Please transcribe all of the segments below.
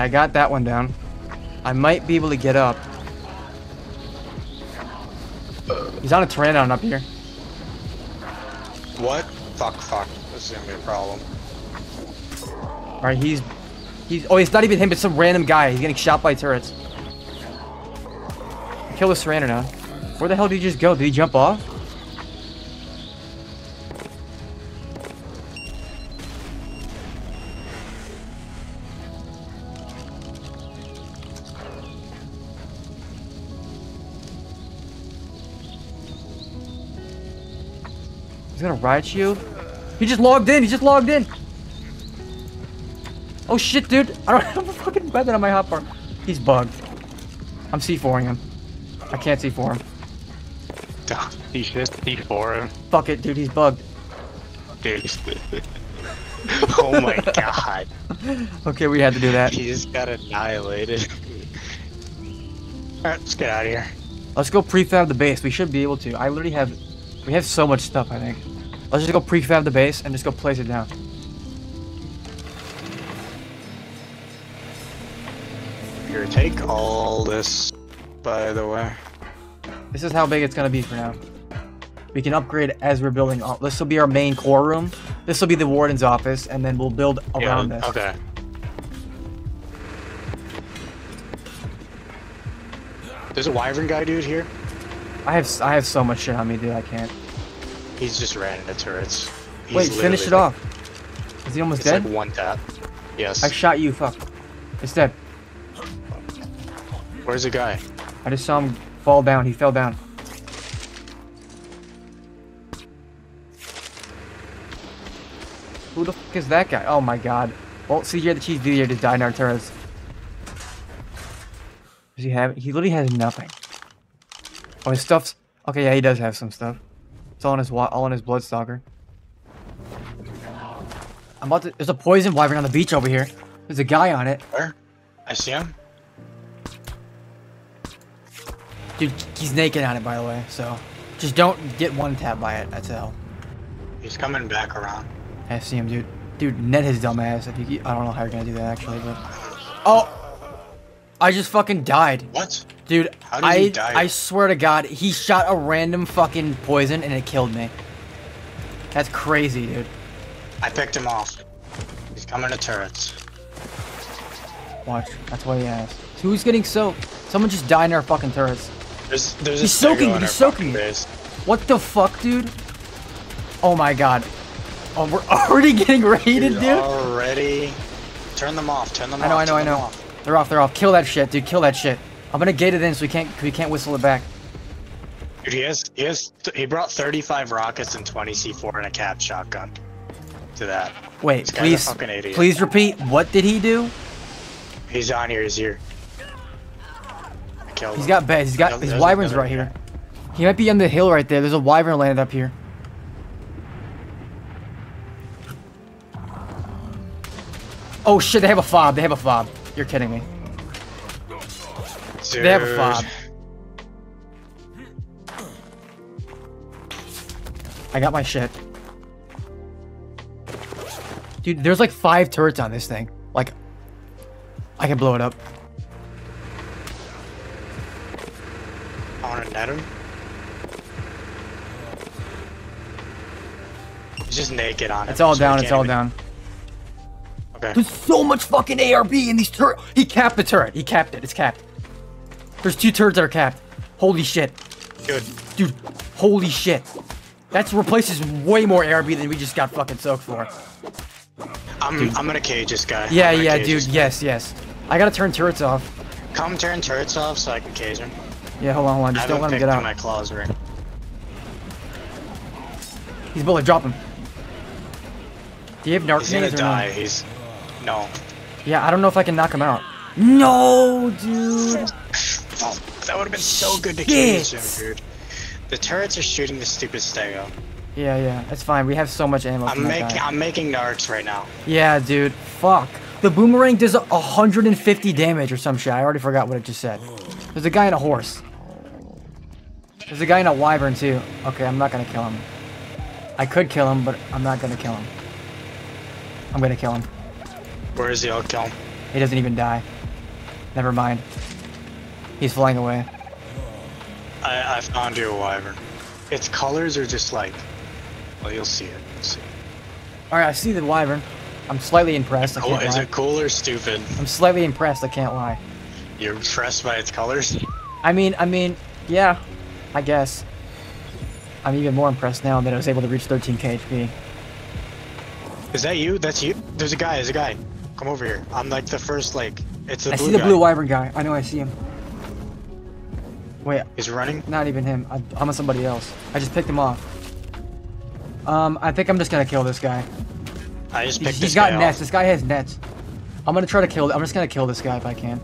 I got that one down. I might be able to get up. He's on a Pteranodon up here. What? Fuck, fuck. This is gonna be a problem. Alright, he's... He's... Oh, it's not even him, it's some random guy. He's getting shot by turrets. Kill the Pteranodon. Where the hell did he just go? Did he jump off? He's gonna riot you. He just logged in! He just logged in! Oh shit, dude! I don't have a fucking weapon on my hotbar. He's bugged. I'm C4ing him. I can't C4 him. Ah, he's just D4 him. Fuck it, dude. He's bugged. Dude. oh my god. Okay, we had to do that. He just got annihilated. Alright, let's get out of here. Let's go prefab the base. We should be able to. I literally have... We have so much stuff, I think. Let's just go prefab the base and just go place it down. Here, take all this, by the way. This is how big it's gonna be for now. We can upgrade as we're building. up. This will be our main core room. This will be the warden's office, and then we'll build around yeah, this. Okay. There's a wyvern guy dude here. I have I have so much shit on me, dude. I can't. He's just ran into turrets. He's Wait, finish it off. Is he almost dead? like one tap. Yes. I shot you. Fuck. It's dead. Where's the guy? I just saw him fall down. He fell down. Who the fuck is that guy? Oh my god. Well, see here the cheese video just died in our turrets. Does he have? He literally has nothing. Oh, his stuff's. Okay, yeah, he does have some stuff. It's all on his wa- all in his bloodstalker. I'm about to. There's a poison wyvern on the beach over here. There's a guy on it. Where? I see him. Dude, he's naked on it, by the way. So, just don't get one tap by it. That's all. He's coming back around. I see him, dude. Dude, net his dumb ass. If you, I don't know how you're gonna do that actually, but. Oh, I just fucking died, What? Dude. I? I swear to God, he shot a random fucking poison and it killed me. That's crazy, dude. I picked him off. He's coming to turrets. Watch. That's what he has. Who's getting soaked? Someone just died in our fucking turrets. There's, there's He's a soaking he's soaking base. What the fuck, dude? Oh my God. Oh, we're already getting raided, Dude, dude. Already. Turn them off. Turn them off. I know, off. I know, I turn them know. They're off, they're off. Kill that shit, dude. Kill that shit. I'm gonna gate it in so we can't we can't whistle it back. Dude, he has, he has, he brought 35 rockets and 20 C4 and a cap shotgun. To that. Wait, This please, please repeat. What did he do? He's on here. He's here. He's him. got beds. He's got his wyverns right guy. here. He might be on the hill right there. There's a wyvern landed up here. Oh shit! They have a fob. They have a fob. You're kidding me. Dude. They have a fob. I got my shit. Dude, there's like five turrets on this thing. Like, I can blow it up. I want to net him. He's just naked on it. It's all so down. It's all even- down. Okay. There's so much fucking ARB in these turrets. He capped the turret. He capped it. It's capped. There's two turrets that are capped. Holy shit. Good. Dude, holy shit. That replaces way more ARB than we just got fucking soaked for. I'm, I'm gonna cage this guy. Yeah, yeah, dude. guy. Yes, yes. I gotta turn turrets off. Come turn turrets off so I can cage him. Yeah, hold on, hold on. I Just don't haven't let him picked get through out. my claws ring. He's bullet. Drop him. Do you have narc He's gonna or die. no? He's no. Yeah, I don't know if I can knock him out. No, dude. Oh, that would have been so good to kill cage him, dude. The turrets are shooting the stupid stego. Yeah, yeah. That's fine. We have so much ammo. I'm making. I'm making narcs right now. Yeah, dude. Fuck. The boomerang does 150 damage or some shit. I already forgot what it just said. There's a guy in a horse. There's a guy in a wyvern too. Okay, I'm not gonna kill him. I could kill him, but I'm not gonna kill him. I'm gonna kill him. Where is he? I'll kill him. He doesn't even die. Never mind. He's flying away. I, I found you a wyvern. Its colors are just like, well, you'll see it. You'll see. Alright, I see the wyvern. I'm slightly impressed. I Cool. Is lie. it cool or stupid? I'm slightly impressed. I can't lie. You're impressed by its colors? I mean, I mean, yeah, I guess. I'm even more impressed now that I was able to reach 13k HP. Is that you? That's you? There's a guy. There's a guy. Come over here. I'm like the first like. It's the I see the guy. blue wyvern guy. I know I see him. Wait, He's running. not even him. I, I'm on somebody else. I just picked him off. Um, I think I'm just gonna kill this guy. I just He's, picked he's this got guy nets. off. This guy has nets. I'm gonna try to kill. I'm just gonna kill this guy if I can.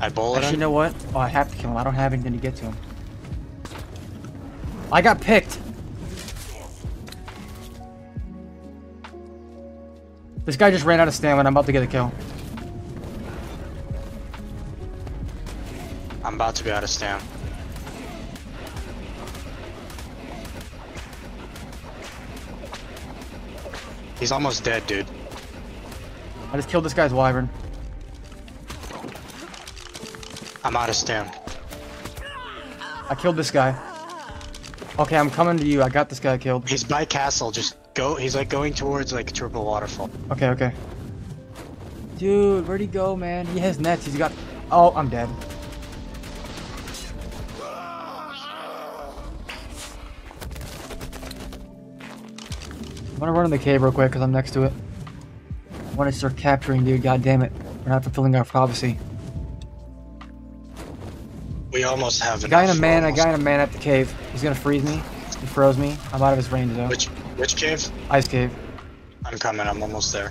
I bullet Actually, you know what? Oh, I have to kill him. I don't have anything to get to him. I got picked. This guy just ran out of stamina. I'm about to get a kill. I'm about to be out of stam. He's almost dead, dude. I just killed this guy's wyvern. I'm out of stam. I killed this guy. Okay, I'm coming to you. I got this guy killed. He's by castle. Just go. He's like going towards like triple waterfall. Okay, okay. Dude, where'd he go, man? He has nets. He's got. Oh, I'm dead. I'm gonna run in the cave real quick because I'm next to it. I want to start capturing, dude. God damn it. We're not fulfilling our prophecy. We almost have A guy in a man, a guy in a man at the cave. He's gonna freeze me. He froze me. I'm out of his range though. Which which cave? Ice cave. I'm coming. I'm almost there.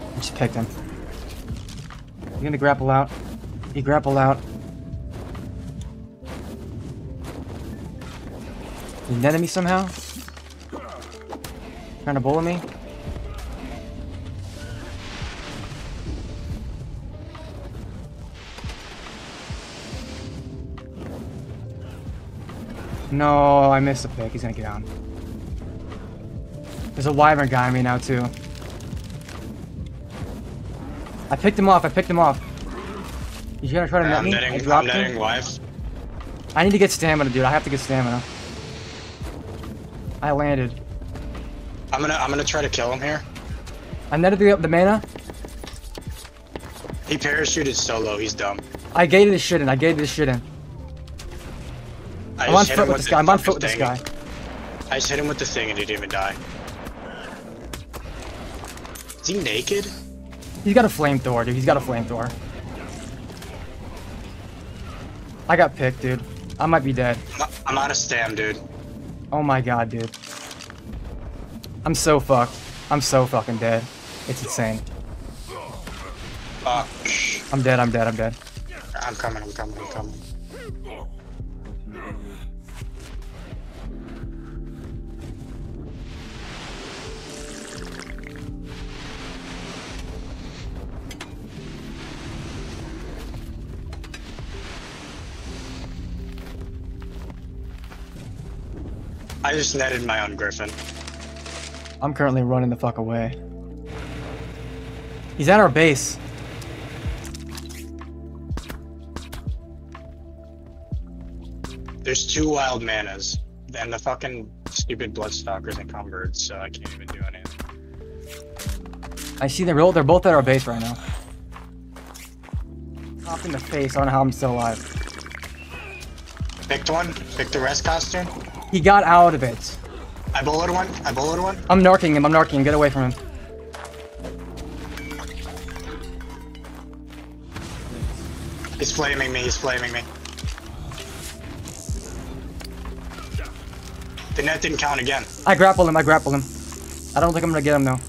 I just picked him. He's gonna grapple out. He grappled out. Netted me somehow? Trying to bullet me? No, I missed the pick. He's gonna get down. There's a wyvern guy on me now too. I picked him off. I picked him off. He's gonna try to net I'm me. I netting. I'm netting him. wife. I need to get stamina, dude. I have to get stamina. I landed. I'm gonna I'm gonna try to kill him here. I netted the, the mana. He parachuted solo. He's dumb. I gated this shit in. I gated this shit in. I I'm on foot him with this guy. I'm on foot with this guy. I just hit him with the thing and he didn't even die. Is he naked? He's got a flamethrower, dude. He's got a flamethrower. I got picked, dude. I might be dead. I'm- I'm out of stam, dude. Oh my god, dude. I'm so fucked. I'm so fucking dead. It's insane. Fuck. I'm dead. I'm dead. I'm dead. I'm coming. I'm coming. I'm coming. I just netted my own griffin. I'm currently running the fuck away. He's at our base. There's two wild manas, and the fucking stupid bloodstalkers and converts, so I can't even do anything. I see they're, they're both at our base right now. Pop in the face. I don't know how I'm still alive. Picked one. Picked the rest costume. He got out of it. I bullet one. I bullet one. I'm narking him. I'm narking him. Get away from him. He's flaming me. He's flaming me. The net didn't count again. I grapple him. I grapple him. I don't think I'm gonna get him though.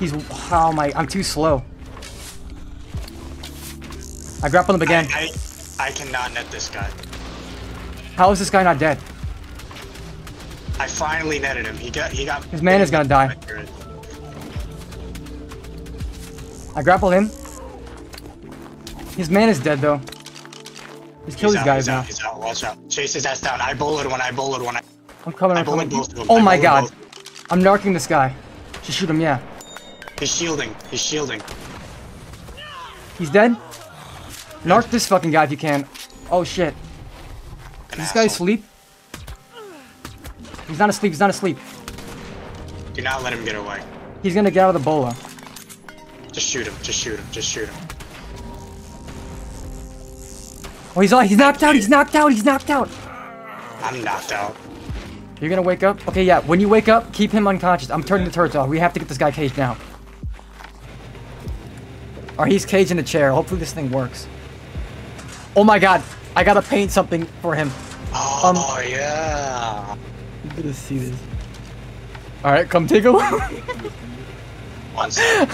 He's. Oh How am I? I'm too slow. I grapple him again. I, I, I cannot net this guy. How is this guy not dead? I finally netted him. He got. He got. His man is gonna die. I grapple him. His man is dead though. Let's kill He's these out, guys he's now. Out, he's out. Watch out. Chase his ass down. I bullet one. I bullet one. I, I'm coming. I I'm coming. bullet both of them. Oh I my god. both. I'm narking this guy. Just shoot him, yeah. He's shielding. He's shielding. He's dead? Narc this fucking guy if you can. Oh shit. An Is this guy asshole. asleep? He's not asleep, he's not asleep. Do not let him get away. He's gonna get out of the bola. Just shoot him. Just shoot him. Just shoot him. Oh, he's on, he's knocked out, he's knocked out, he's knocked out. I'm knocked out. You're gonna wake up? Okay, yeah, when you wake up, keep him unconscious. I'm turning the turrets off. We have to get this guy caged now. Or he's caged in a chair. Hopefully this thing works. Oh my god, I gotta paint something for him. Oh Um, yeah. I'm gonna see this. Alright, come take a look. One sec.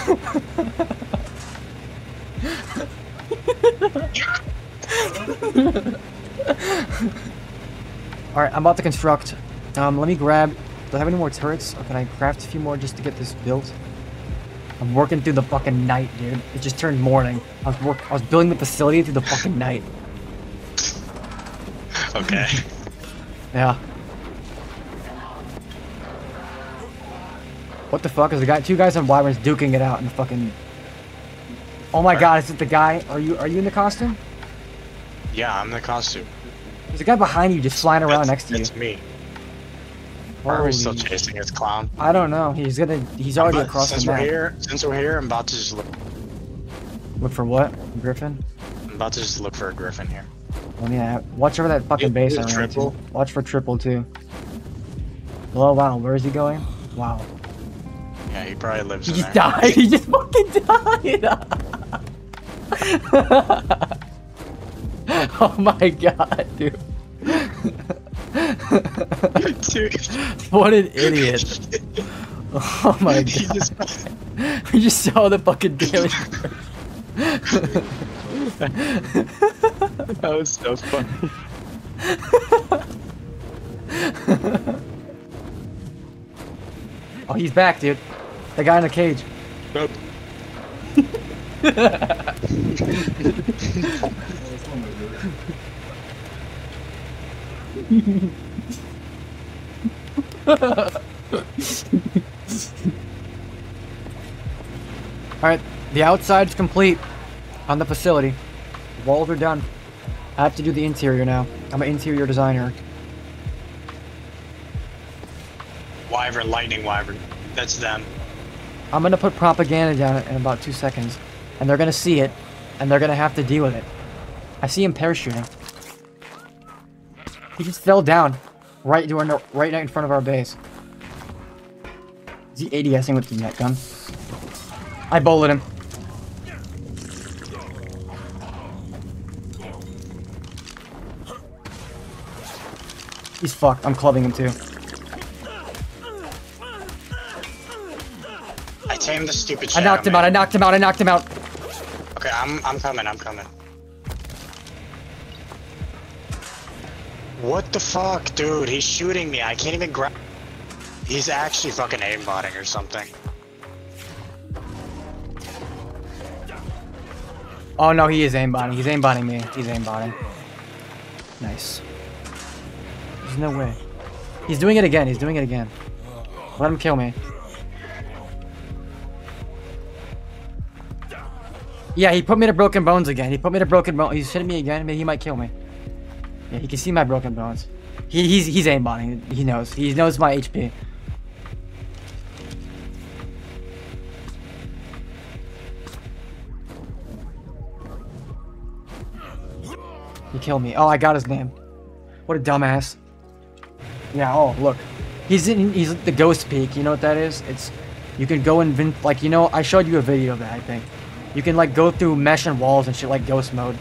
Alright, I'm about to construct. Um, let me grab. Do I have any more turrets? Or can I craft a few more just to get this built? I'm working through the fucking night, dude. It just turned morning. I was work. I was building the facility through the fucking night. Okay. Yeah. What the fuck is the guy? Two guys on wyverns duking it out in the fucking. Oh my god! Is it the guy? Are you are you in the costume? Yeah, I'm the costume. There's a guy behind you just flying around That's- next to you. It's me. Why are we still chasing this clown? I don't know. He's gonna. He's already But across since the we're map. here, since we're here, I'm about to just look. Look for what? Griffin? I'm about to just look for a griffin here. Oh uh, yeah. Watch over that fucking base you I ran triple? Watch for triple too. Oh wow, where is he going? Wow. Yeah, he probably lives He in just there. died. He just fucking died. oh my god, dude. Dude. What an idiot. Oh my He god. just, We just saw the fucking damage. that was so funny. Oh, he's back, dude. The guy in the cage. Nope. Alright, the outside's complete on the facility. Walls are done. I have to do the interior now. I'm an interior designer. Wyvern, lightning wyvern. That's them. I'm gonna put propaganda down in about two seconds. And they're gonna see it, and they're gonna have to deal with it. I see him parachuting. He just fell down. Right right in front of our base. Is he ADSing with the net gun? I bowled him. He's fucked. I'm clubbing him too. I the stupid I knocked him out. I knocked him out. I knocked him out. Okay, I'm I'm coming. I'm coming. What the fuck, dude? He's shooting me. I can't even grab. He's actually fucking aimbotting or something. Oh no, he is aimbotting. He's aimbotting me. He's aimbotting. Nice. There's no way. He's doing it again. He's doing it again. Let him kill me. Yeah, he put me to broken bones again. He put me to broken bones. He's hitting me again. Maybe he might kill me. Yeah, he can see my broken bones. He, he's he's aimbotting. He knows. He knows my HP. He killed me. Oh, I got his name. What a dumbass. Yeah. Oh, look. He's in. He's the ghost peak. You know what that is? It's. You can go and like you know. I showed you a video of that. I think. You can like go through mesh and walls and shit like ghost mode.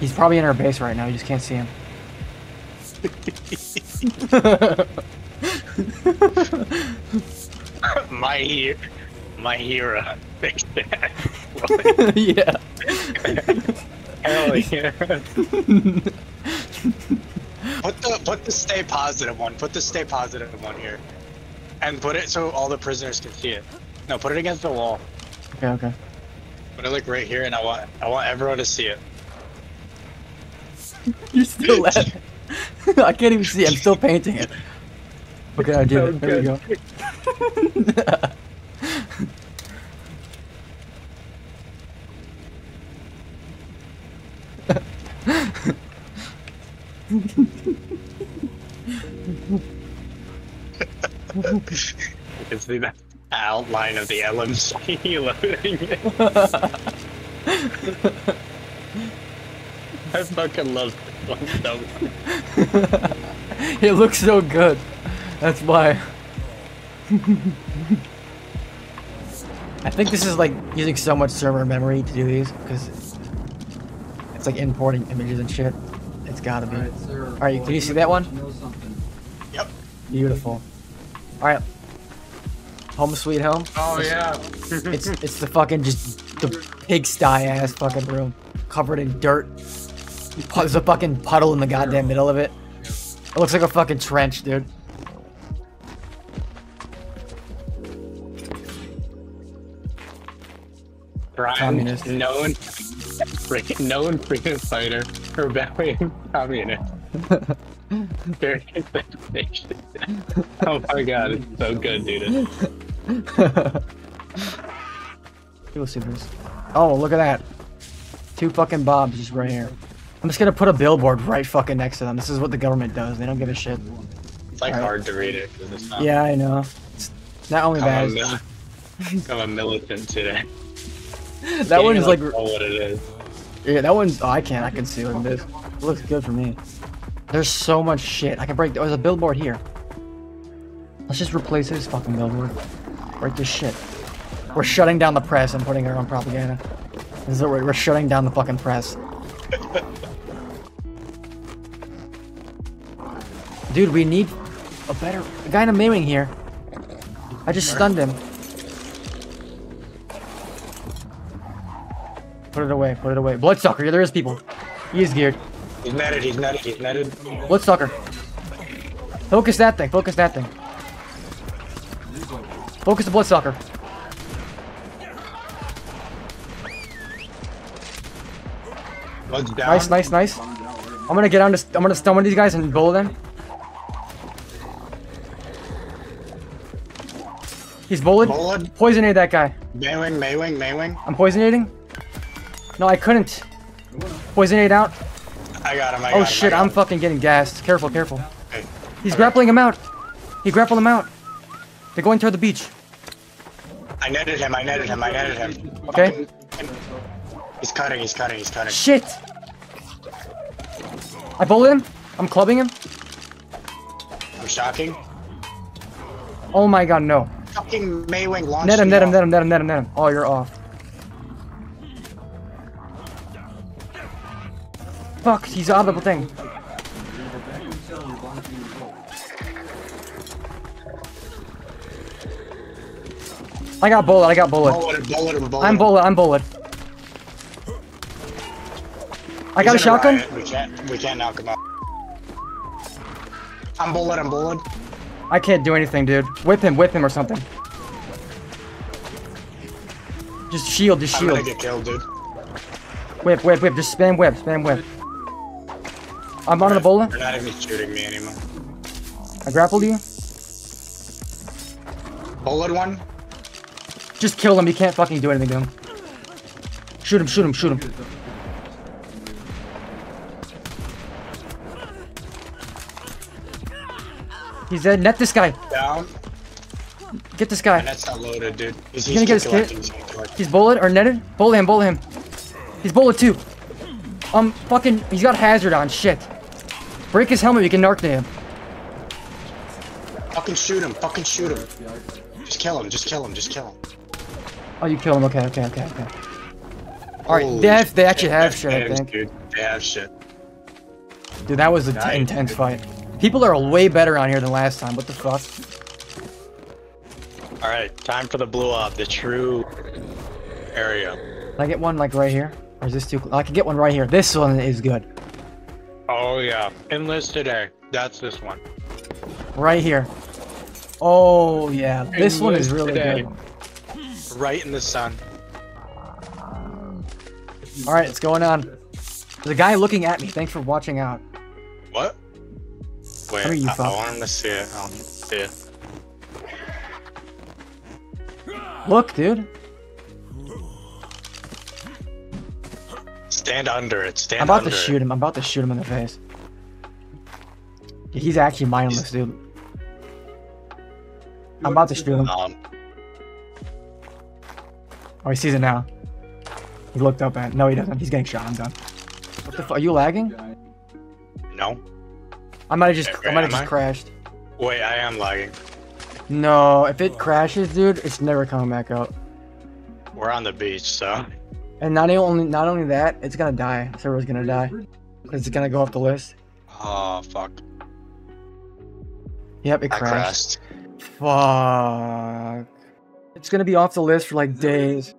He's probably in our base right now. You just can't see him. my hero, my hero. Yeah. Hell yeah. put the put the stay positive one. Put the stay positive one here, and put it so all the prisoners can see it. No, put it against the wall. Okay. Okay. But I look right here, and I want I want everyone to see it. You're still laughing. I can't even see. It. I'm still painting it. Okay, I did it. There you we go. I can see that outline of the LMG loading it. I fucking love this one so much. it looks so good. That's why. I think this is like using so much server memory to do these because it's like importing images and shit. It's gotta be. Alright, sir. Alright, can you see that one? Yep. Beautiful. Alright. Home sweet home. Oh yeah. It's it's the fucking just the pigsty ass fucking room. Covered in dirt. There's a fucking puddle in the goddamn middle of it. It looks like a fucking trench, dude. Brian, Communist. known, freaking known freedom fighter, rebellion, communist. Very sensation. Oh my god, it's so good, dude. People see this. Oh, look at that. Two fucking bobs just right here. I'm just gonna put a billboard right fucking next to them. This is what the government does. They don't give a shit. It's like Alright. hard to read it it's not. Yeah, I know. It's not only I'm that. a, I'm a militant today. that Can't one's like know what it is. Yeah, that one's. Oh, I can't. I can see what it is. It looks good for me. There's so much shit. I can break. Oh, there's a billboard here. Let's just replace this fucking billboard. Break this shit. We're shutting down the press and putting our own propaganda. This is we're, we're shutting down the fucking press. Dude, we need a better a guy in a maiming here. I just stunned him. Put it away, put it away. Bloodsucker, yeah, there is people. He is geared. He's netted, he's netted, he's netted. Bloodsucker. Focus that thing, focus that thing. Focus the bloodsucker. Blood's down. Nice, nice, nice. I'm gonna get on this. I'm gonna stun one of these guys and bullet them. He's bullet. Bullet. Poisonate that guy. Maewing, Maewing, Maewing. I'm poisonating. No, I couldn't. Poisonate out. I got him, I oh, got Oh him. shit, got I'm him. fucking getting gassed. Careful, careful. Okay. He's grappling him out. He grappled him out. They're going toward the beach. I netted him, I netted him, I netted him. Okay. Fucking- He's cutting, he's cutting, he's cutting. Shit. I bullet him. I'm clubbing him. I'm shocking. Oh my god, no. Fucking Maewing launched Net him, net him, net him, net him, net him, net him. Oh, you're off. Fuck, he's of the thing. I got bullet, I got bullet. Bullet bullet bullet I'm bullet, I'm bullet. I got a shotgun. riot. We can't, we can't knock him out. I'm bullet, I'm bullet. I can't do anything, dude. Whip him, whip him or something. Just shield, just shield. I'm gonna get killed, dude. Whip, whip, whip. Just spam whip, spam whip. I'm on the bullet. You're not even shooting me anymore. I grappled you. Bullet one. Just kill him. You can't fucking do anything to him. Shoot him, shoot him, shoot him. He's dead. Net this guy. Down. Get this guy. that's not loaded, dude. He's, gonna get his he's. He's bullet or netted. Bullet him, bullet him. He's bullet too. Um, fucking, he's got hazard on. Shit. Break his helmet. you can narc to him. Fucking shoot him, fucking shoot him. Just kill him, just kill him, just kill him. Oh, you kill him. Okay, okay, okay, okay. All right, they have, they actually have shit. I think. Dude. They have shit. Dude, that was an Nice, intense fight. People are way better on here than last time. What the fuck? Alright, time for the blue up, the true area. Can I get one like right here? Or is this too? I can get one right here. This one is good. Oh yeah, enlist today. That's this one. Right here. Oh yeah, this one is really today. good. Right in the sun. All right, it's going on. There's a guy looking at me. Thanks for watching out. What? Wait, here, you I, I want him to see it. I want him to see it. Look, dude. Stand under it. Stand I'm about under to it. shoot him. I'm about to shoot him in the face. He's actually mindless, dude. I'm about to shoot him. Um, Oh, he sees it now. He looked up at. No, he doesn't. He's getting shot. I'm done. What the fuck? Are you lagging? no. I might have just. Okay, I might have just I? crashed. Wait, I am lagging. No, if it crashes, dude, it's never coming back up. We're on the beach, so. And not only not only that, it's gonna die. Server's gonna die. 'Cause it's gonna go off the list. Oh, fuck. Yep, it crashed. crashed. Fuck. It's gonna be off the list for like days.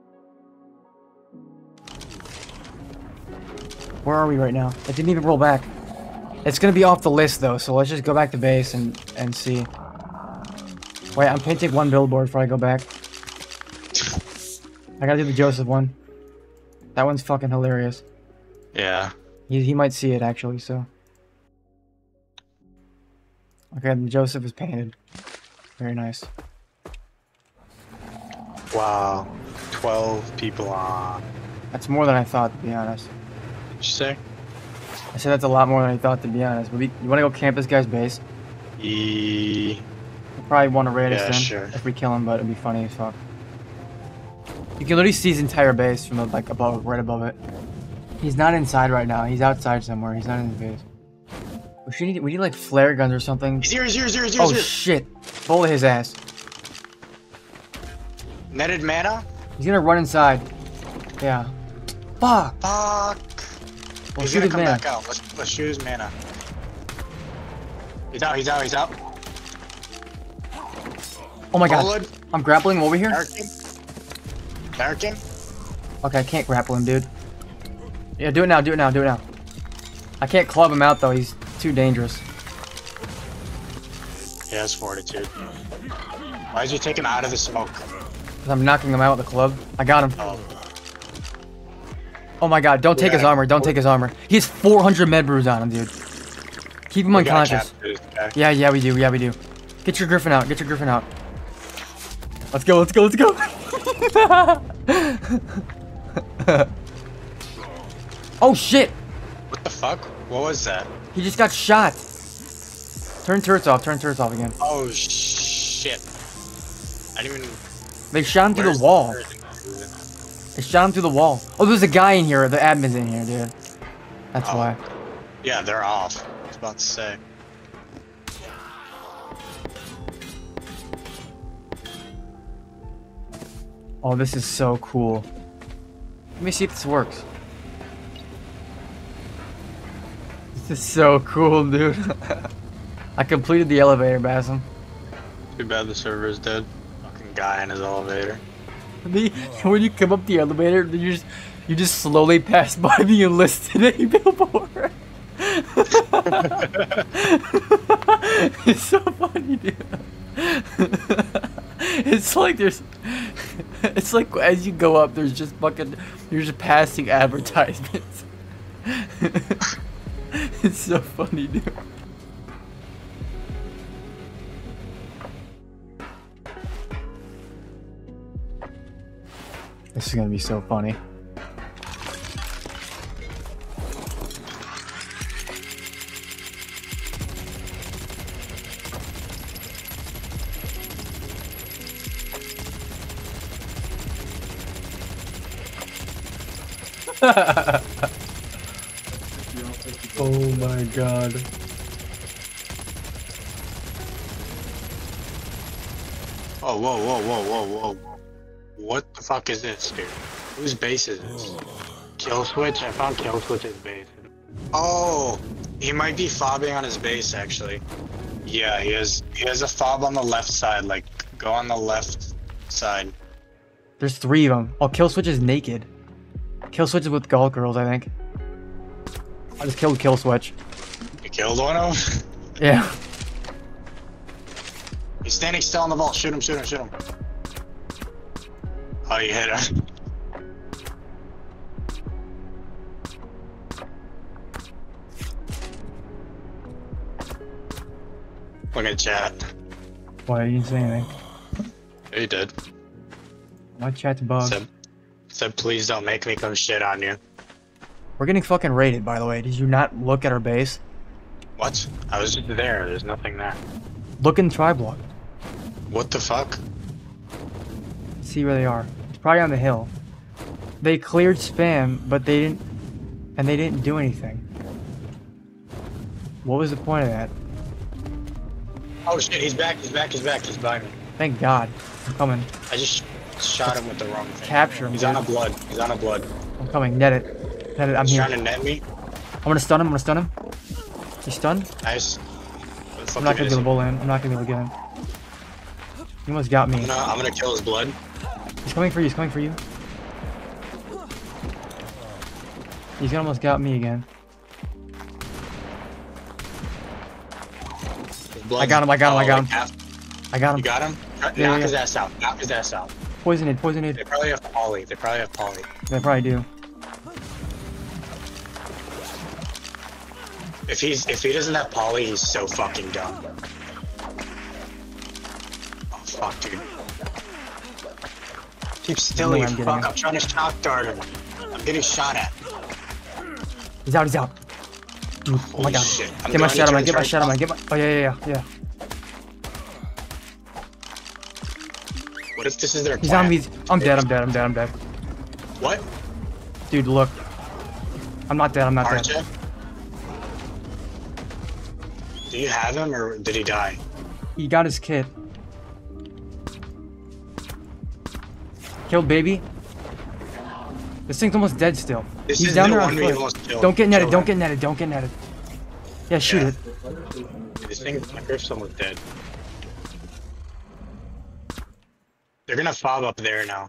Where are we right now? It didn't even roll back. It's gonna be off the list though, so let's just go back to base and and see. Wait, I'm painting one billboard before I go back. I gotta do the Joseph one. That one's fucking hilarious. Yeah. He, he might see it actually, so. Okay, Joseph is painted. Very nice. Wow. 12 people on. That's more than I thought, to be honest. What'd you say? I said that's a lot more than I thought, to be honest. But we, you want to go camp this guy's base? E. We'll probably want to raid us Yeah, then sure. if we kill him, but it'd be funny as fuck. You can literally see his entire base from like above, right above it. He's not inside right now. He's outside somewhere. He's not in the base. We should need we need like flare guns or something. He's here, he's here, he's here, he's here. Oh here. shit! Bullet his ass. Netted mana? He's gonna run inside. Yeah. Fuck. Fuck. Well, he's gonna come man. back out. Let's, let's shoot his mana. He's out, he's out, he's out. Oh my god. Bullet. I'm grappling him over here. Darkin. Darkin. Okay, I can't grapple him, dude. Yeah, do it now, do it now, do it now. I can't club him out though, he's too dangerous. He has fortitude. Why is he taking out of the smoke? Cause I'm knocking him out with the club. I got him. Oh, Oh my god, don't take his armor, don't take his armor. He has 400 med brews on him, dude. Keep him we unconscious. Yeah, yeah, we do, yeah, we do. Get your griffin out, get your griffin out. Let's go, let's go, let's go. oh shit! What the fuck? What was that? He just got shot. Turn turrets off, turn turrets off again. Oh shit. I didn't even. They shot him through the wall. person? They shot him through the wall. Oh, there's a guy in here. The admin's in here, dude. That's Oh. why. Yeah, they're off. I was about to say. Oh, this is so cool. Let me see if this works. This is so cool, dude. I completed the elevator, Basim. Too bad the server's dead. Fucking guy in his elevator. The, when you come up the elevator, you just you just slowly pass by the enlisted A billboard. it's so funny, dude. it's like there's, it's like as you go up, there's just fucking, you're just passing advertisements. it's so funny, dude. This is gonna be so funny. oh my god. Oh, whoa, whoa, whoa, whoa, whoa. What the fuck is this, dude? Whose base is this? Kill switch? I found kill switch's base. Oh, he might be fobbing on his base actually. Yeah, he has he has a fob on the left side. Like, go on the left side. There's three of them. Oh, Kill Switch is naked. Kill Switch is with Galt Girls, I think. I just killed Kill Switch. You killed one of them. Yeah. He's standing still on the vault. Shoot him! Shoot him! Shoot him! Oh, you hit him. Look at chat. Why you didn't say anything? He did. My chat's bugged. Said, said, please don't make me come shit on you. We're getting fucking raided, by the way. Did you not look at our base? What? I was just there. There's nothing there. Look in tribe log. What the fuck? see where they are. It's probably on the hill. They cleared spam, but they didn't, and they didn't do anything. What was the point of that? Oh shit, he's back, he's back, he's back, he's by me. Thank God. I'm coming. I just shot him with the wrong thing. Capture him, He's dude. on a blood. He's on a blood. I'm coming. Net it. Net it. I'm He's here. trying to net me. I'm gonna stun him. I'm gonna stun him. He's stunned. Nice. Where the fuck I'm not gonna be able to bowl in. I'm not gonna be able to get him. He almost got me. I'm gonna, I'm gonna kill his blood. He's coming for you. He's coming for you. He's almost got me again. I got him, I got him, I oh, got him. Oh, I got him. You got him? Knock Yeah, his ass out. Knock his ass out. Poisoned. Poisoned. They probably have poly. They probably have poly. They probably do. If he's if he doesn't have poly, he's so fucking dumb. Oh fuck, dude. Keep still, you I'm fuck. I'm trying to shock dart him. I'm getting shot at. He's out. He's out. Ooh, oh my God. shit. Get my shot on my. Get my shot on my. Get my. Oh yeah, yeah, yeah, yeah. If this is their plan? me. I'm dead. I'm dead. I'm dead. I'm dead. What? Dude, look. I'm not dead. I'm not Aren't dead. you? Do you have him or did he die? He got his kid. Killed baby. This thing's almost dead still. This He's down the there on foot. Don't get netted. Don't get netted. Don't get netted. Yeah, shoot Yeah. it. This thing, my griff's almost dead. They're gonna fob up there now.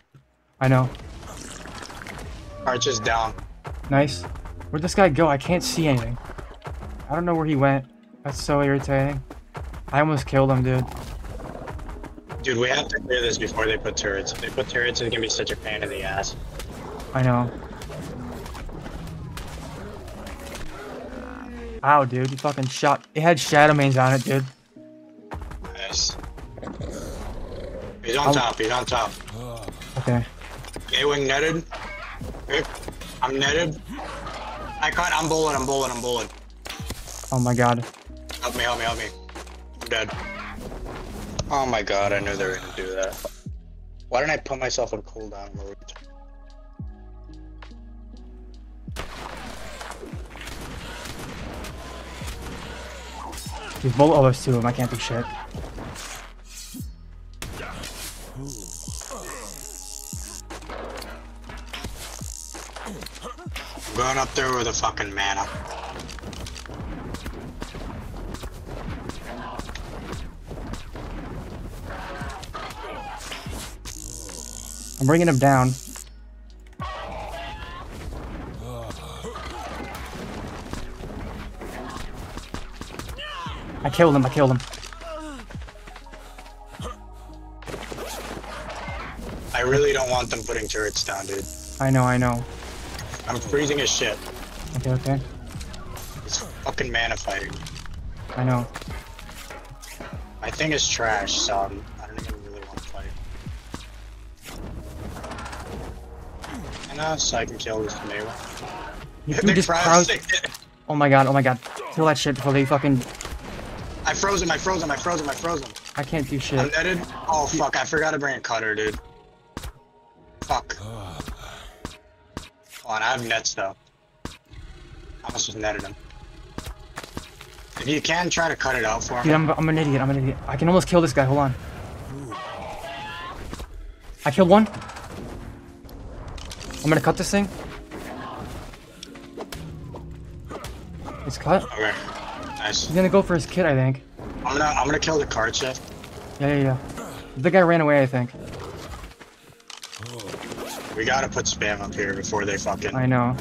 I know. Arch is down. Nice. Where'd this guy go? I can't see anything. I don't know where he went. That's so irritating. I almost killed him, dude. Dude, we have to clear this before they put turrets. If they put turrets, it's gonna be such a pain in the ass. I know. Ow, dude. You fucking shot. It had shadow mains on it, dude. Nice. He's on I'll- top, he's on top. Okay. A-wing netted. I'm netted. I can't, I'm bowling, I'm bowling, I'm bowling. Oh my god. Help me, help me, help me. I'm dead. Oh my god, I knew they were gonna do that. Why didn't I put myself on cooldown mode? There's bullet oh, there's two of them. I can't do shit. I'm going up there with a fucking mana. I'm bringing him down. I killed him. I killed him. I really don't want them putting turrets down, dude. I know. I know. I'm freezing as shit. Okay. Okay. It's fucking mana fighting. I know. My thing is trash, so I'm, I don't even really want to fight. And now, so I can kill this tomato. You, Hit you the just crouch crouch. Oh my god. Oh my god. Kill that shit before they fucking. I froze him, I froze him, I froze him, I froze him. I can't do I'm shit. netted. Oh fuck, I forgot to bring a cutter, dude. Fuck. Hold on, I have nets though. I almost just netted him. If you can, try to cut it out for Dude, me. I'm, I'm an idiot. I'm an idiot. I can almost kill this guy. Hold on. I killed one. I'm gonna cut this thing. It's cut. Okay. Nice. He's gonna go for his kid, I think. I'm gonna I'm gonna kill the card chef. Yeah, yeah, yeah. The guy ran away, I think. We gotta put spam up here before they fucking. I know.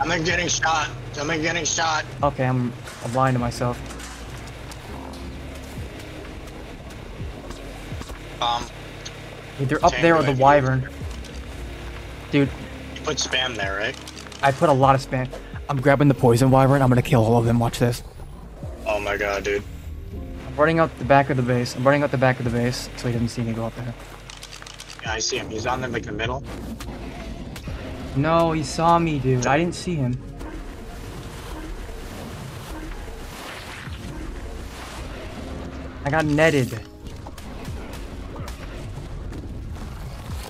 I'm getting shot. I'm getting shot. Okay, I'm, I'm lying to myself. Um, Either up there or the wyvern. Dude, you put spam there, right? I put a lot of spam. I'm grabbing the poison wyvern. I'm gonna kill all of them. Watch this. Oh my god, dude. I'm running out the back of the base. I'm running out the back of the base so he doesn't see me go up there. Yeah, I see him. He's on the like the middle. No, he saw me, dude. I didn't see him. I got netted.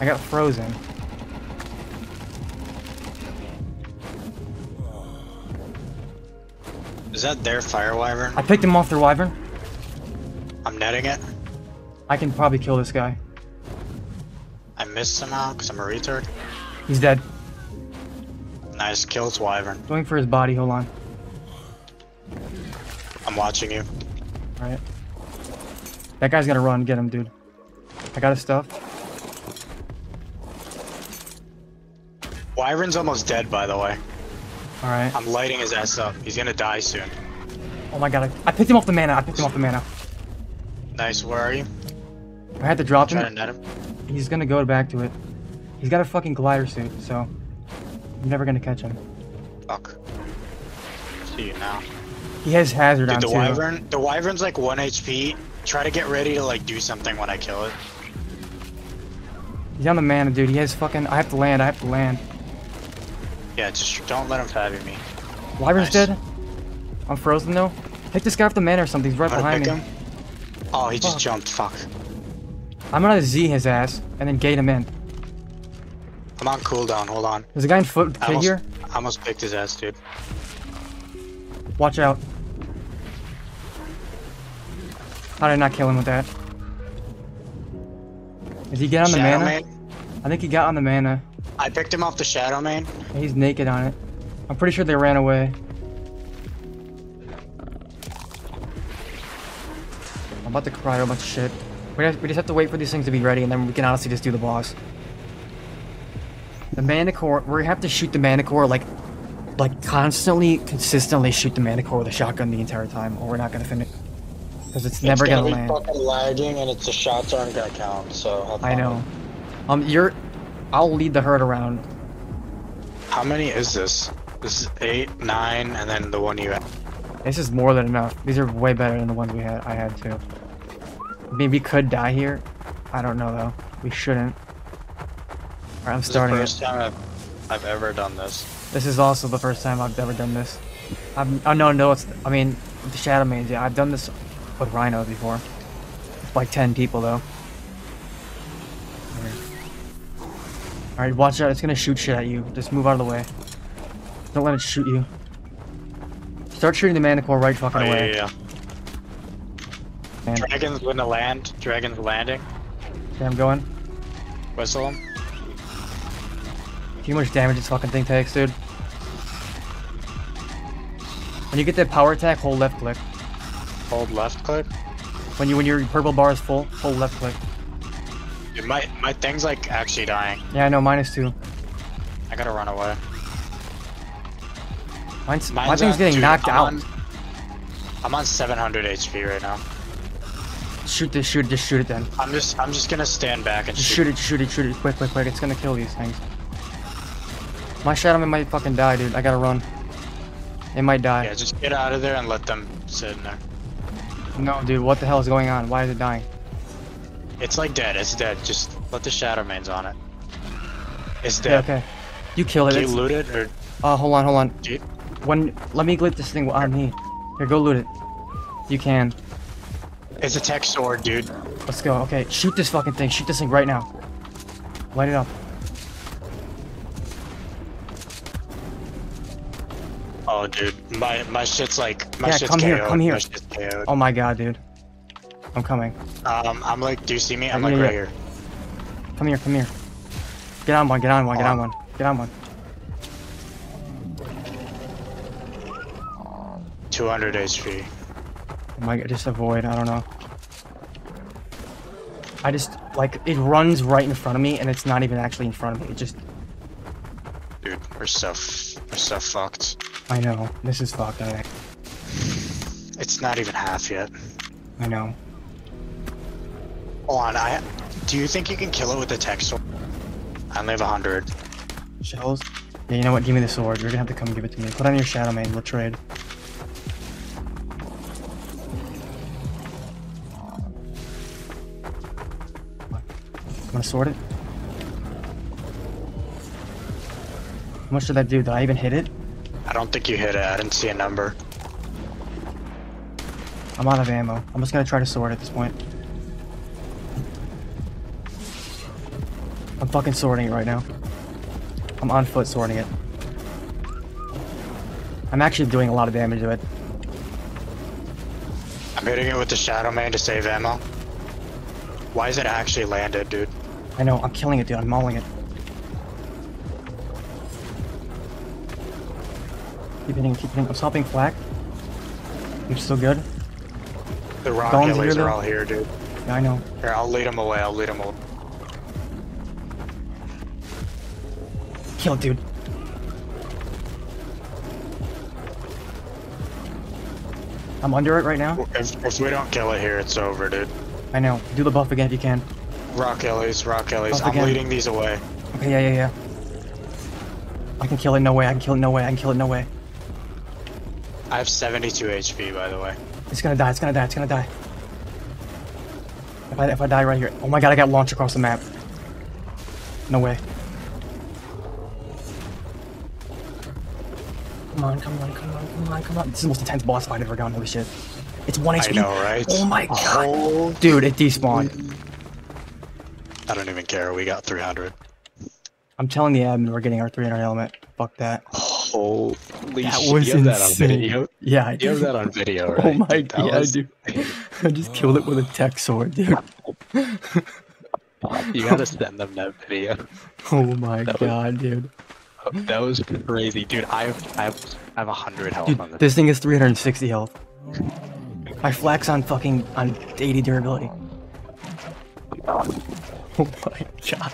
I got frozen. Is that their fire wyvern? I picked him off their wyvern. I'm netting it. I can probably kill this guy. I missed somehow because I'm a retard. He's dead. Nice kills wyvern. Going for his body, hold on. I'm watching you. Alright. That guy's gonna run, get him, dude. I got his stuff. Wyvern's almost dead, by the way. Alright. I'm lighting his ass up. He's gonna die soon. Oh my god, I, I picked him off the mana. I picked him off the mana. Nice. Where are you? I had to drop Trying to him. net him. He's gonna go back to it. He's got a fucking glider suit, so I'm never gonna catch him. Fuck. See you now. He has hazard Dude, on the too. wyvern. The wyvern's like one HP. Try to get ready to like do something when I kill it. He's on the mana, dude. He has fucking. I have to land. I have to land. Yeah, just don't let him fabby me. Wyvern's Nice. dead. I'm frozen though. Pick this guy off the mana or something. He's right behind me. him? Oh, he just jumped. Fuck. I'm gonna Z his ass and then gate him in. I'm on cooldown. Hold on. There's a guy in foot I almost, figure. I almost picked his ass, dude. Watch out. How did I not kill him with that? Did he get on the Shadow Mane? Main. I think he got on the mana. I picked him off the Shadow Mane. He's naked on it. I'm pretty sure they ran away. I'm about to cry a bunch of shit. We just, we just have to wait for these things to be ready, and then we can honestly just do the boss. The Manticore, we have to shoot the Manticore like, like constantly, consistently shoot the Manticore with a shotgun the entire time, or we're not gonna finish. Because it's never it's gonna, be land. fucking lagging, and it's the shots aren't gonna count. So I know. Um, you're, I'll lead the herd around. How many is this? This is eight, nine, and then the one you had. This is more than enough. These are way better than the ones we had. I had too. I mean, we could die here. I don't know though. We shouldn't. Alright, I'm This is the starting it. first time I've, I've ever done this. This is also the first time I've ever done this. I'm, oh no, no, it's. I mean, the Shadow Manes. Yeah, I've done this with rhinos before. Like ten people though. All right, watch out. It's gonna shoot shit at you. Just move out of the way. Don't let it shoot you. Start shooting the Manticore right fucking Oh, yeah, away. yeah, yeah. Dragons gonna land. Dragons landing. Okay, I'm going. Whistle him. See how much damage this fucking thing takes, dude. When you get that power attack, hold left click. Hold left click. When you when your purple bar is full, hold left click. Dude, my my thing's like actually dying. Yeah, I know, minus two. I gotta run away. Mine's, my thing's on- getting dude, knocked I'm out. On, I'm on 700 HP right now. Shoot this, shoot it, just shoot it then. I'm just I'm just gonna stand back and Just shoot. shoot it, shoot it, shoot it, quick, quick, quick. It's gonna kill these things. My Shadowmane might fucking die, dude. I gotta run. It might die. Yeah, just get out of there and let them sit in there. No, dude, what the hell is going on? Why is it dying? It's like dead. It's dead. Just let the shadow manes on it. It's dead. okay. You kill it. Do you It's, loot it or uh, hold on, hold on. you, When, let me glitch this thing on me. Here, go loot it. You can. It's a tech sword, dude. Let's go. Okay, shoot this fucking thing. Shoot this thing right now. Light it up. Oh, dude, my my shit's like my Yeah, shit's come here, KO'd. come here. My. Oh my god, dude. I'm coming. Um, I'm like, do you see me? I'm Yeah, like right here. Come here, come here. Get on one, get on one, get on one. Get on one. 200 HP. My god, just avoid, I don't know. I just, like, it runs right in front of me and it's not even actually in front of me. It just, Dude, we're so f- we're so fucked. I know. This is fucked, I, It's not even half yet. I know. Hold on, I. Do you think you can kill it with the tech sword? I only have 100. Shells? Yeah, you know what? Give me the sword. You're gonna have to come give it to me. Put on your Shadow Mane. We'll trade. I'm gonna sword it. How much did that do? Did I even hit it? I don't think you hit it. I didn't see a number. I'm out of ammo. I'm just gonna try to sword at this point. I'm fucking sorting it right now. I'm on foot sorting it. I'm actually doing a lot of damage to it. I'm hitting it with the Shadow Mane to save ammo. Why is it actually landed, dude? I know, I'm killing it, dude. I'm mauling it. Keep hitting, keep hitting. I'm stopping flak. You're still good. The rock Bones Illies here, are all here, dude. Yeah, I know. Here, I'll lead them away. I'll lead them away. Kill dude. I'm under it right now. If, if we don't kill it here, it's over, dude. I know. Do the buff again if you can. Rock Illies, Rock Illies. Up I'm again. leading these away. Okay, yeah, yeah, yeah. I can kill it, no way. I can kill it, no way. I can kill it, no way. I have 72 HP, by the way. It's gonna die, it's gonna die, it's gonna die. If I, if I die right here. Oh my god, I got launched across the map. No way. Come on, come on, come on, come on, come on. This is the most intense boss fight I've ever done, holy shit. It's 1 I know, right? Oh my oh. god. Oh, Dude, it despawned. I don't even care. We got 300. I'm telling the admin we're getting our 300 element. Fuck that. Holy That shit. was you have that on video? Yeah, I You have that on video, oh right? Oh my Dude, that god, was- dude. I just killed it with a tech sword, dude. You gotta send them that video. Oh my That was- god, dude. That was crazy, dude. I have, I have, I have 100 health Dude, on this. this thing is 360 health. My flax on fucking on 80 durability. Oh my god.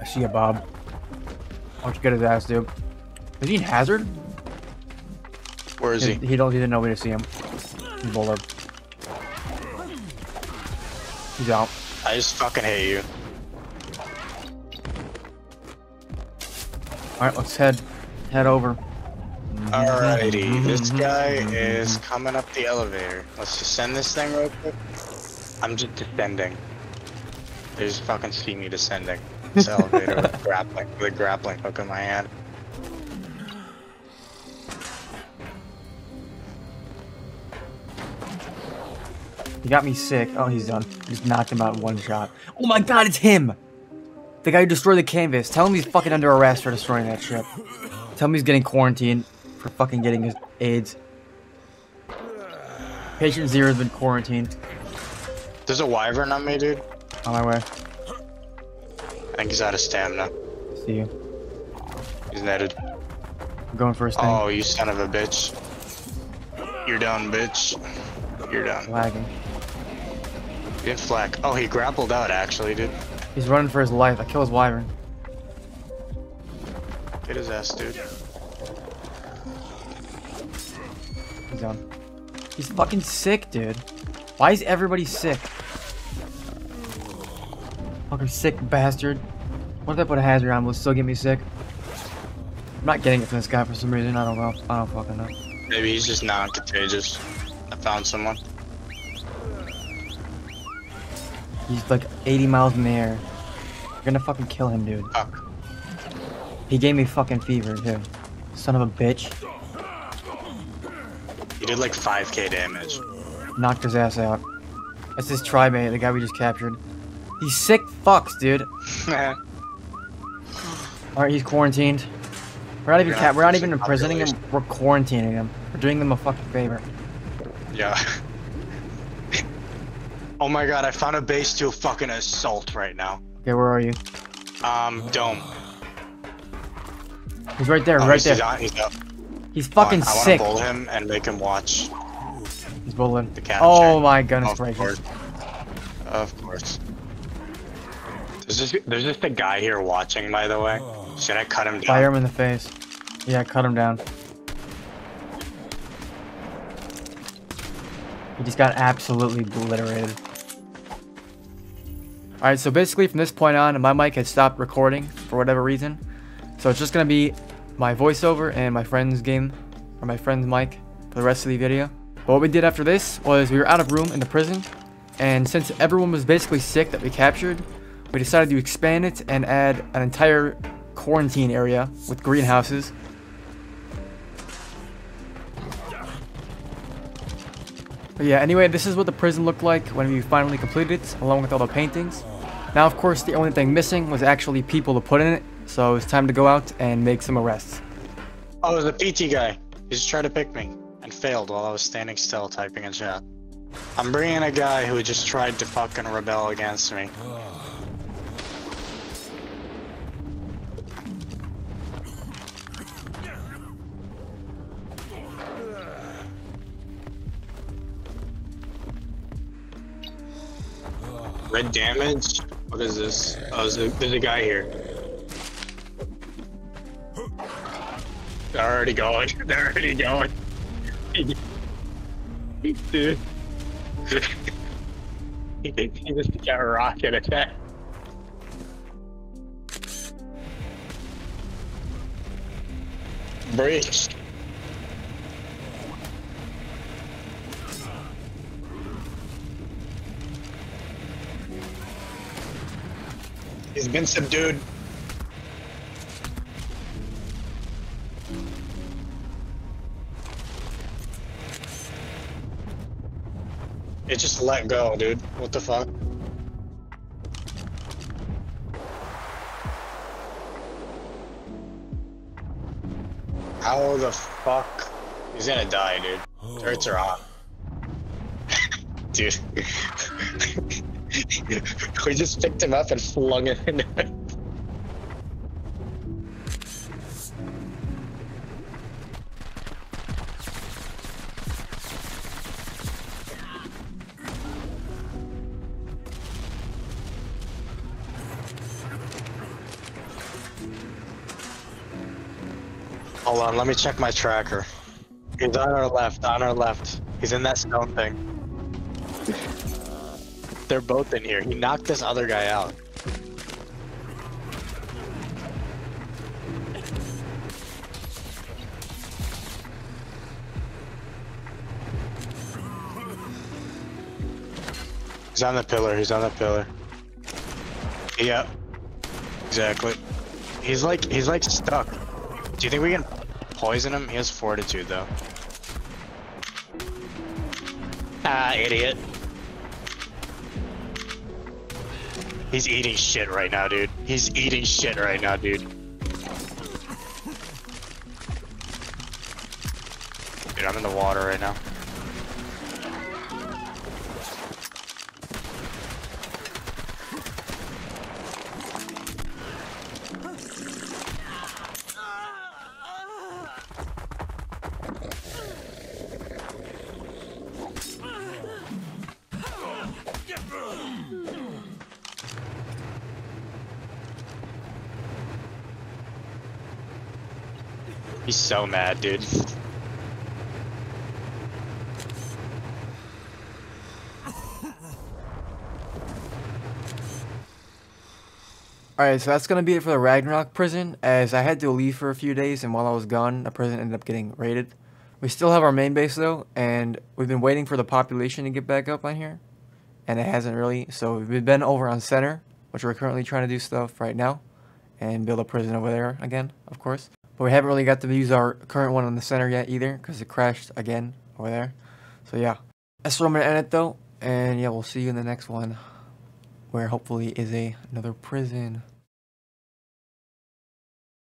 I see a Bob. Why don't you get his ass, dude? Is he in Hazard? Where is He, he? he don't. He didn't know me to see him. He's bowler. He's out. I just fucking hate you. All right, let's head head over. Alrighty, mm-hmm. this mm-hmm. guy mm-hmm. is coming up the elevator. Let's just send this thing real quick. I'm just descending. They just fucking see me descending. This elevator with grappling, with a grappling hook in my hand. He got me sick. Oh, he's done. Just knocked him out in one shot. Oh my god, it's him! The guy who destroyed the canvas. Tell him he's fucking under arrest for destroying that ship. Tell him he's getting quarantined for fucking getting his AIDS. Patient Zero has been quarantined. There's a wyvern on me, dude. On my way. I think he's out of stamina. See you. He's netted. I'm going for his thing. Oh, you son of a bitch. You're done, bitch. You're done. Lagging. Get flack. Oh, he grappled out, actually, dude. He's running for his life. I kill his wyvern. Get his ass, dude. He's done. He's fucking sick, dude. Why is everybody sick? Fucking sick bastard. What if I put a hazard on? Will it still get me sick? I'm not getting it from this guy for some reason. I don't know. I don't fucking know. Maybe he's just non-contagious. I found someone. He's like 80 miles in the air. You're gonna fucking kill him, dude. Fuck. He gave me fucking fever, too. Son of a bitch. He did like 5k damage. Knocked his ass out. That's this tribemate, the guy we just captured. He's sick fucks, dude. Alright, he's quarantined. We're not even We're not we're not even imprisoning him, we're quarantining him. We're doing them a fucking favor. yeah. oh my god, I found a base to fucking assault right now. Okay, where are you? Um, dome. He's right there, Oh, right he's, there. He's, on, he's up. He's fucking I to sick. bowl him and make him watch. He's bowling. The cat Oh my goodness gracious. course. Of course. There's just, there's just a guy here watching, by the way. Oh. Should I cut him down? Fire him in the face. Yeah, cut him down. He just got absolutely obliterated. Alright, so basically from this point on, my mic has stopped recording for whatever reason. So it's just gonna be my voiceover and my friend's game, or my friend's mic, for the rest of the video. But what we did after this was we were out of room in the prison, and since everyone was basically sick that we captured, we decided to expand it and add an entire quarantine area with greenhouses. But yeah, anyway, this is what the prison looked like when we finally completed it, along with all the paintings. Now, of course, the only thing missing was actually people to put in it, so it's time to go out and make some arrests. Oh, the PT guy. He just tried to pick me and failed while I was standing still typing in chat. I'm bringing a guy who just tried to fucking rebel against me. Red damage? What is this? Oh, there's a, there's a guy here. They're already going. They're already going. Dude. he just got a rocket attack. Breach. He's been subdued. It just let go, dude. What the fuck? How the fuck? He's gonna die, dude. Turrets are on. dude. we just picked him up and flung him into it. Hold on, let me check my tracker. He's on our left, on our left. He's in that stone thing. They're both in here. He knocked this other guy out. He's on the pillar. He's on the pillar. Yep. Exactly. He's like he's like stuck. Do you think we can poison him? He has fortitude though. Ah, idiot. He's eating shit right now, dude. He's eating shit right now, dude. Dude, I'm in the water right now. So mad, dude. Alright, so that's gonna be it for the Ragnarok prison, as I had to leave for a few days, and while I was gone, the prison ended up getting raided. We still have our main base though, and we've been waiting for the population to get back up on here, and it hasn't really, so we've been over on center, which we're currently trying to do stuff right now, and build a prison over there again, of course. But we haven't really got to use our current one on the center yet either, because it crashed again over there. So yeah, that's where I'm gonna end it though, and yeah, we'll see you in the next one, where hopefully is a another prison.